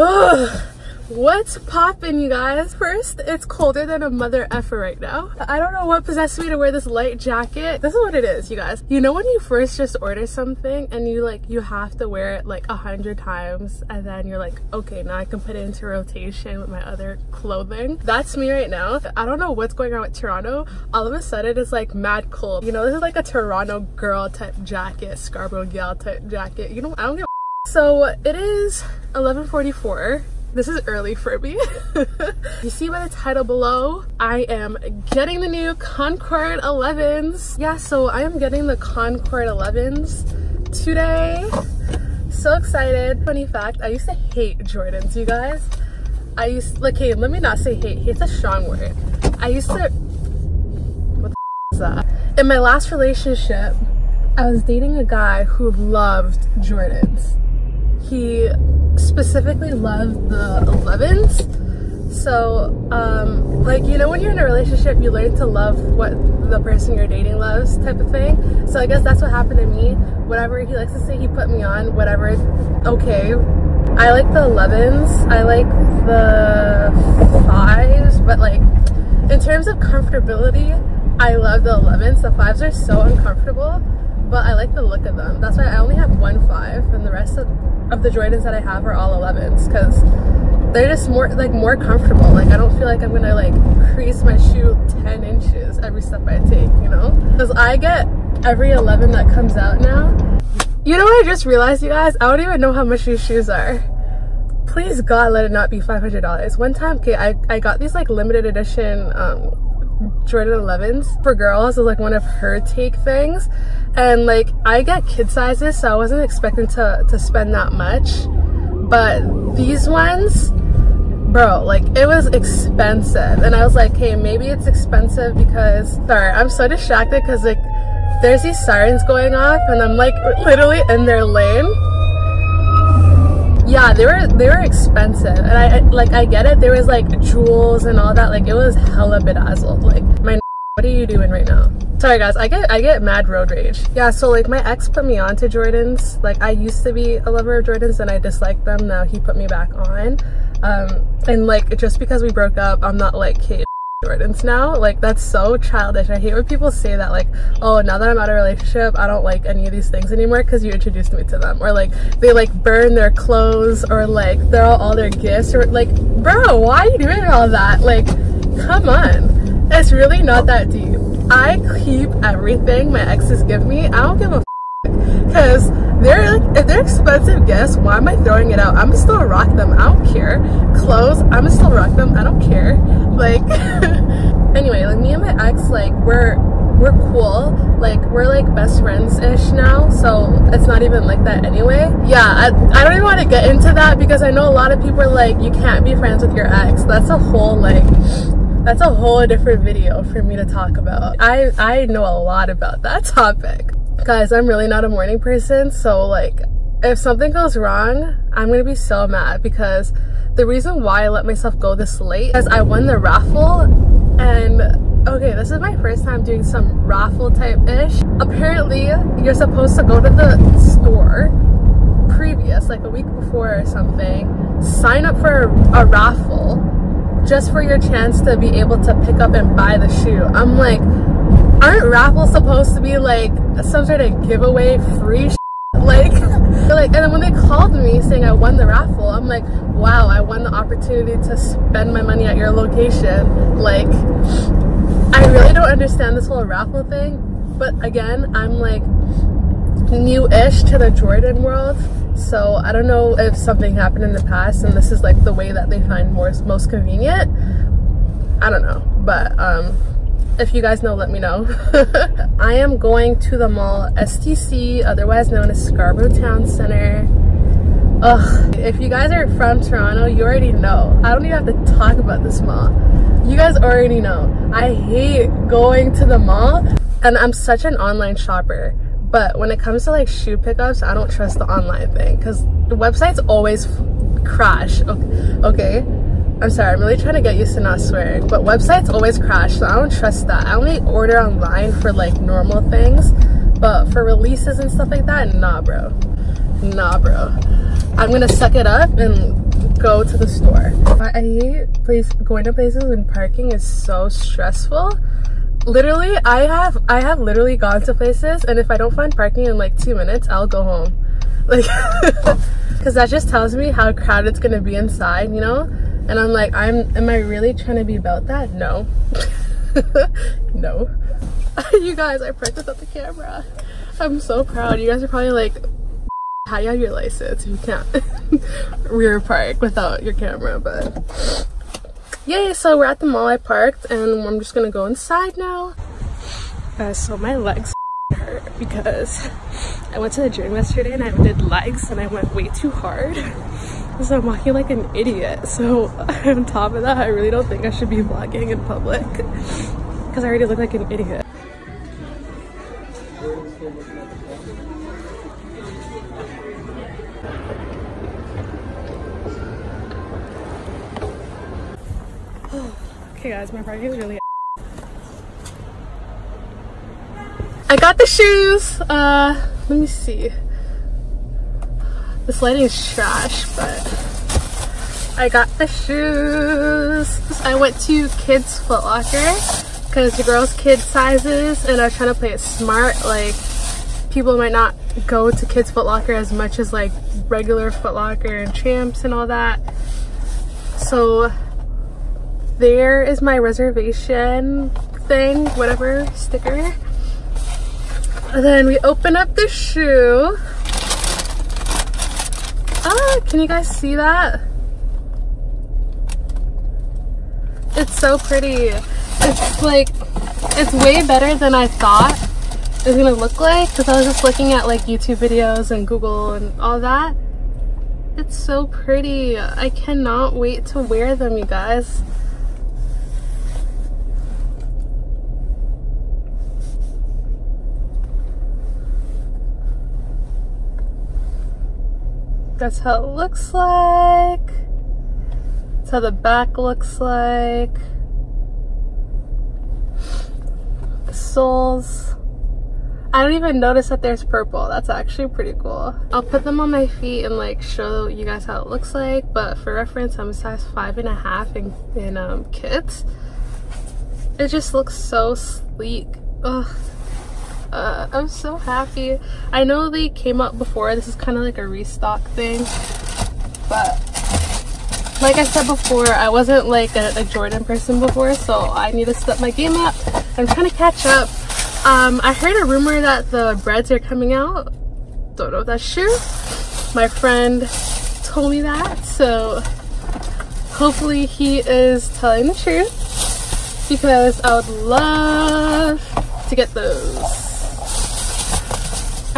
Ugh. What's poppin', you guys? First, it's colder than a mother effer right now. I don't know what possessed me to wear this light jacket. This is what it is, you guys. You know when you first just order something and you like, you have to wear it like a hundred times and then you're like, okay, now I can put it into rotation with my other clothing. That's me right now. I don't know what's going on with Toronto. All of a sudden, it's like mad cold. You know, this is like a Toronto girl type jacket, Scarborough gal type jacket. You know, I don't give so it is 1144 this is early for me. you see by the title below, I am getting the new Concord 11s. Yeah, so I am getting the Concord 11s today. So excited. Funny fact, I used to hate Jordans, you guys. I used, like, hey, let me not say hate. Hate's a strong word. I used to, what the is that? In my last relationship, I was dating a guy who loved Jordans. He specifically love the 11s. So, um, like, you know, when you're in a relationship, you learn to love what the person you're dating loves type of thing. So I guess that's what happened to me. Whatever he likes to say, he put me on, whatever, okay. I like the 11s. I like the 5s, but like, in terms of comfortability, I love the 11s. The 5s are so uncomfortable, but I like the look of them. That's why I only have one 5 and the rest of of the Jordans that I have are all 11s because they're just more like more comfortable. Like I don't feel like I'm gonna like crease my shoe 10 inches every step I take, you know? Because I get every 11 that comes out now. You know what I just realized, you guys? I don't even know how much these shoes are. Please God, let it not be $500. One time, okay, I, I got these like limited edition um, Jordan 11s for girls is like one of her take things. And like I get kid sizes so I wasn't expecting to to spend that much. But these ones bro like it was expensive. And I was like hey maybe it's expensive because sorry I'm so distracted because like there's these sirens going off and I'm like literally in their lane yeah they were they were expensive. And I like I get it. There was like jewels and all that. Like it was hella bedazzled. Like my what are you doing right now? Sorry guys. I get I get mad road rage. Yeah so like my ex put me on to Jordans. Like I used to be a lover of Jordans and I disliked them. Now he put me back on. Um and like just because we broke up I'm not like Jordans now. Like that's so childish. I hate when people say that like, oh, now that I'm out of relationship, I don't like any of these things anymore because you introduced me to them. Or like they like burn their clothes or like throw out all their gifts or like, bro, why are you doing all that? Like, come on. It's really not that deep. I keep everything my exes give me. I don't give a because they're like if they're expensive gifts why am i throwing it out? I'm still rock them. I don't care. Clothes i'm still rock them. I don't care. Like anyway like me and my ex like we're we're cool. Like we're like best friends ish now so it's not even like that anyway. Yeah I, I don't even want to get into that because i know a lot of people are like you can't be friends with your ex. That's a whole like that's a whole different video for me to talk about. I i know a lot about that topic guys i'm really not a morning person so like if something goes wrong i'm gonna be so mad because the reason why i let myself go this late is i won the raffle and okay this is my first time doing some raffle type ish apparently you're supposed to go to the store previous like a week before or something sign up for a, a raffle just for your chance to be able to pick up and buy the shoe. I'm like aren't raffles supposed to be like some sort of giveaway free like like and then when they called me saying I won the raffle I'm like wow I won the opportunity to spend my money at your location. Like I really don't understand this whole raffle thing but again I'm like new-ish to the Jordan world so I don't know if something happened in the past and this is like the way that they find more most convenient. I don't know but um if you guys know let me know. I am going to the mall stc otherwise known as scarborough town center. Ugh. if you guys are from toronto you already know. I don't even have to talk about this mall. You guys already know. I hate going to the mall and i'm such an online shopper. But when it comes to like shoe pickups i don't trust the online thing because the websites always crash okay I'm sorry, I'm really trying to get used to not swearing, but websites always crash, so I don't trust that. I only order online for like normal things, but for releases and stuff like that, nah, bro. Nah, bro. I'm gonna suck it up and go to the store. I, hate place going to places when parking is so stressful. Literally, I have I have literally gone to places and if I don't find parking in like two minutes, I'll go home. Like, because that just tells me how crowded it's gonna be inside, you know? And I'm like, I'm, am I really trying to be about that? No. no. you guys, I parked without the camera. I'm so proud. You guys are probably like, how you have your license you can't rear park without your camera, but yay, so we're at the mall I parked and I'm just gonna go inside now. Uh, so my legs hurt because I went to the gym yesterday and I did legs and I went way too hard. So I'm walking like an idiot. So on top of that, I really don't think I should be vlogging in public because I already look like an idiot. okay guys, my parking is really I got the shoes. Uh, let me see. This lighting is trash, but I got the shoes. I went to Kids Foot Locker because the girls' kid sizes and I was trying to play it smart. Like people might not go to Kids Foot Locker as much as like regular Foot Locker and Champs and all that. So there is my reservation thing, whatever, sticker. And then we open up the shoe. Ah, can you guys see that? It's so pretty. It's like, it's way better than I thought it was gonna look like because I was just looking at like YouTube videos and Google and all that. It's so pretty. I cannot wait to wear them, you guys. That's how it looks like. That's how the back looks like. The soles. I don't even notice that there's purple. That's actually pretty cool. I'll put them on my feet and like show you guys how it looks like. But for reference, I'm a size five and a half in, in um, kits. It just looks so sleek. Ugh, uh, I'm so happy. I know they came up before. This is kind of like a restock thing. But like I said before, I wasn't like a, a, Jordan person before, so I need to step my game up. I'm trying to catch up. Um, I heard a rumor that the Breds are coming out. Don't know if that's true. My friend told me that, so hopefully he is telling the truth because I would love to get those.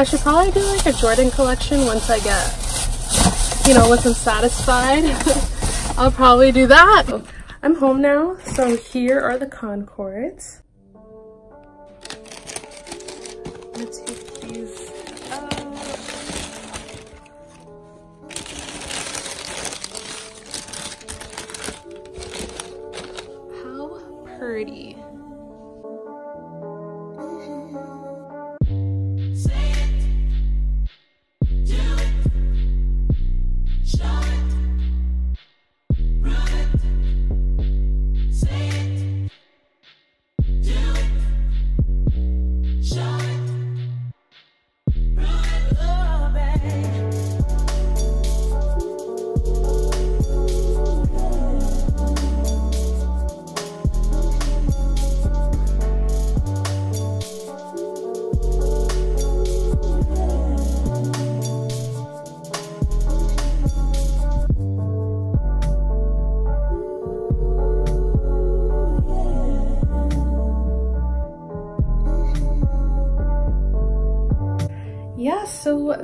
I should probably do like a Jordan collection once I get, you know, once I'm satisfied. I'll probably do that. I'm home now, so here are the Concords. Take these out. How pretty.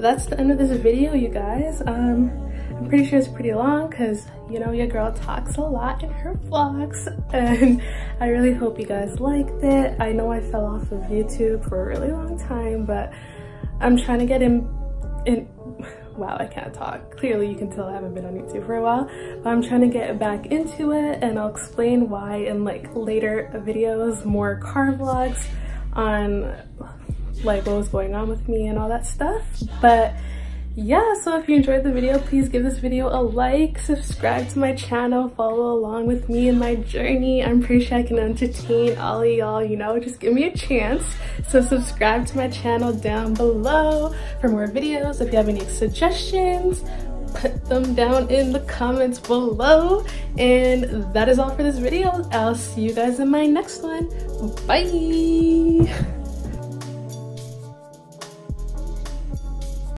That's the end of this video you guys. Um i'm pretty sure it's pretty long because you know your girl talks a lot in her vlogs and i really hope you guys liked it. I know i fell off of youtube for a really long time but i'm trying to get in in wow i can't talk. Clearly you can tell i haven't been on youtube for a while but i'm trying to get back into it and i'll explain why in like later videos more car vlogs on like what was going on with me and all that stuff but yeah, so if you enjoyed the video, please give this video a like, subscribe to my channel, follow along with me in my journey. I'm pretty sure I can entertain all of y'all, you know, just give me a chance. So subscribe to my channel down below for more videos. If you have any suggestions, put them down in the comments below. And that is all for this video. I'll see you guys in my next one. Bye!